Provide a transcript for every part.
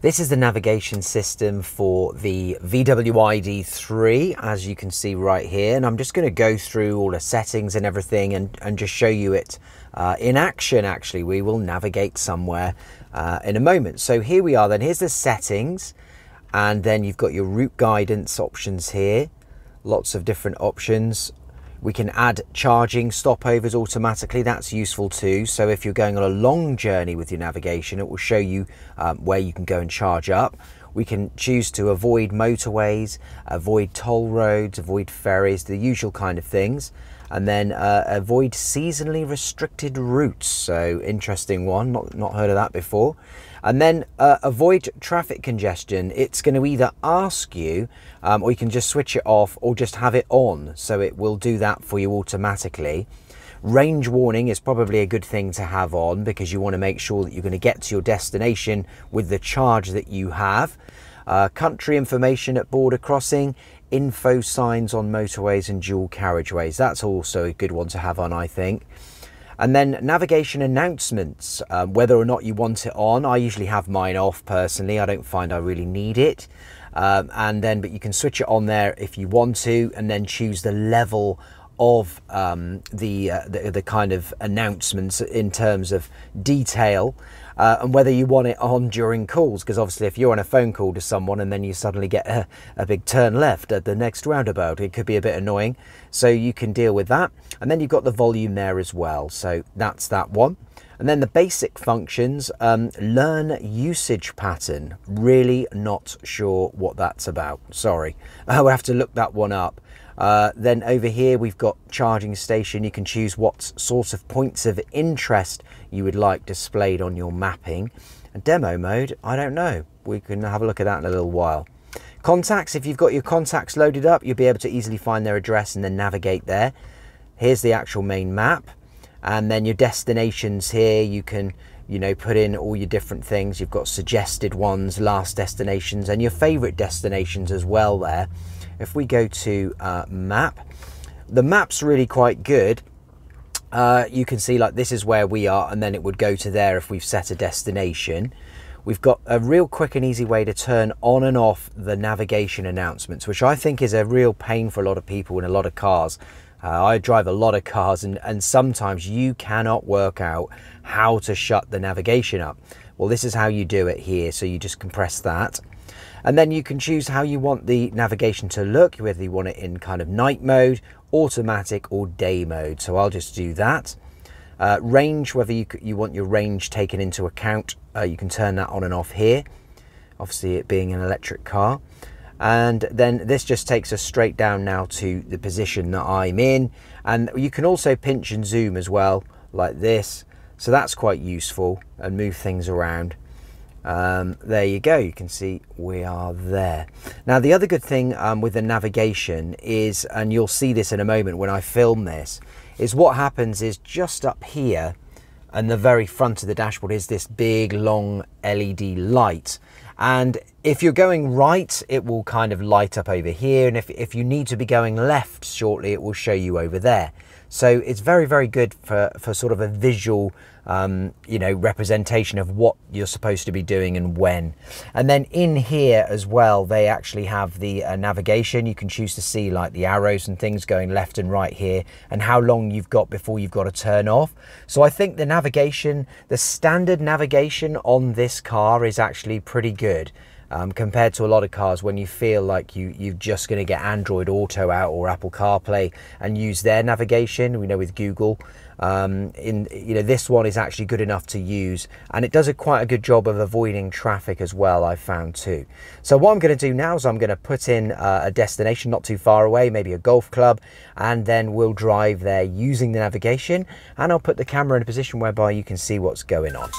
This is the navigation system for the VW ID3, as you can see right here. And I'm just going to go through all the settings and everything and, and just show you it uh, in action, actually. We will navigate somewhere uh, in a moment. So here we are then. Here's the settings. And then you've got your route guidance options here. Lots of different options. We can add charging stopovers automatically. That's useful too. So if you're going on a long journey with your navigation, it will show you um, where you can go and charge up. We can choose to avoid motorways, avoid toll roads, avoid ferries, the usual kind of things. And then uh, avoid seasonally restricted routes. So interesting one, not, not heard of that before. And then uh, avoid traffic congestion. It's going to either ask you, um, or you can just switch it off or just have it on. So it will do that for you automatically. Range warning is probably a good thing to have on because you want to make sure that you're going to get to your destination with the charge that you have. Uh, country information at border crossing, info signs on motorways and dual carriageways. That's also a good one to have on, I think. And then navigation announcements, um, whether or not you want it on. I usually have mine off personally. I don't find I really need it. Um, and then, but you can switch it on there if you want to, and then choose the level of um, the, uh, the, the kind of announcements in terms of detail uh, and whether you want it on during calls because obviously if you're on a phone call to someone and then you suddenly get a, a big turn left at the next roundabout it could be a bit annoying. So you can deal with that. And then you've got the volume there as well. So that's that one and then the basic functions, um, learn usage pattern. Really not sure what that's about. Sorry. I will have to look that one up. Uh, then over here we've got charging station. You can choose what sort of points of interest you would like displayed on your mapping. And demo mode, I don't know. We can have a look at that in a little while. Contacts, if you've got your contacts loaded up, you'll be able to easily find their address and then navigate there. Here's the actual main map. And then your destinations here, you can you know, put in all your different things. You've got suggested ones, last destinations, and your favorite destinations as well there. If we go to uh, map, the map's really quite good. Uh, you can see like this is where we are and then it would go to there if we've set a destination. We've got a real quick and easy way to turn on and off the navigation announcements, which I think is a real pain for a lot of people in a lot of cars. Uh, I drive a lot of cars and, and sometimes you cannot work out how to shut the navigation up. Well, this is how you do it here. So you just compress that and then you can choose how you want the navigation to look, whether you want it in kind of night mode, automatic or day mode. So I'll just do that. Uh, range, whether you, you want your range taken into account, uh, you can turn that on and off here. Obviously it being an electric car. And then this just takes us straight down now to the position that I'm in. And you can also pinch and zoom as well, like this. So that's quite useful and move things around um, there you go you can see we are there now the other good thing um, with the navigation is and you'll see this in a moment when I film this is what happens is just up here and the very front of the dashboard is this big long LED light. And if you're going right it will kind of light up over here. And if, if you need to be going left shortly it will show you over there so it's very very good for, for sort of a visual um, you know, representation of what you're supposed to be doing and when. And then in here as well, they actually have the uh, navigation. You can choose to see like the arrows and things going left and right here and how long you've got before you've got to turn off. So I think the navigation, the standard navigation on this car is actually pretty good. Um, compared to a lot of cars when you feel like you, you're just going to get Android Auto out or Apple CarPlay and use their navigation. We know with Google, um, in you know this one is actually good enough to use and it does a quite a good job of avoiding traffic as well I found too so what I'm going to do now is I'm going to put in uh, a destination not too far away maybe a golf club and then we'll drive there using the navigation and I'll put the camera in a position whereby you can see what's going on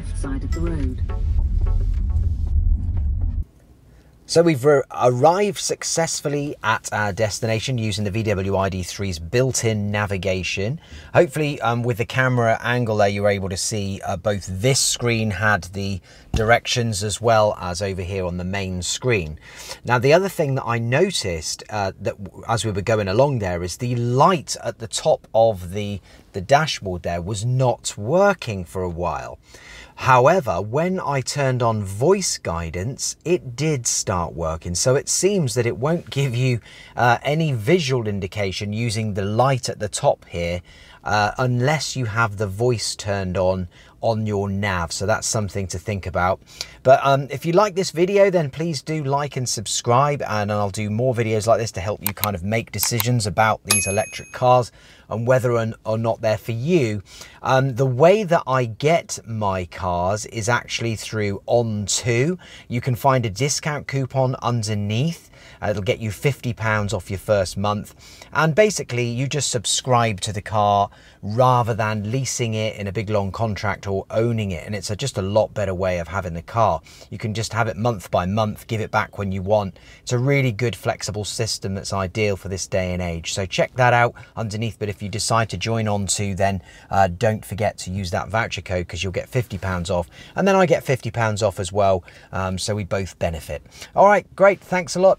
left side of the road. So we've ar- arrived successfully at our destination using the VW ID3's built-in navigation. Hopefully um, with the camera angle there you were able to see uh, both this screen had the directions as well as over here on the main screen. Now the other thing that I noticed uh, that as we were going along there is the light at the top of the, the dashboard there was not working for a while. However, when I turned on voice guidance, it did start working. So it seems that it won't give you uh, any visual indication using the light at the top here uh, unless you have the voice turned on on your nav. So that's something to think about. But um, if you like this video, then please do like and subscribe and I'll do more videos like this to help you kind of make decisions about these electric cars and whether or not they're for you. Um, the way that I get my cars is actually through ONTO. You can find a discount coupon underneath. Uh, it'll get you £50 off your first month. And basically, you just subscribe to the car rather than leasing it in a big long contract or owning it. And it's a, just a lot better way of having the car. You can just have it month by month, give it back when you want. It's a really good flexible system that's ideal for this day and age. So check that out underneath. But if you decide to join ONTO, then uh, don't forget to use that voucher code because you'll get £50 off. And then I get £50 off as well. Um, so we both benefit. All right, great. Thanks a lot.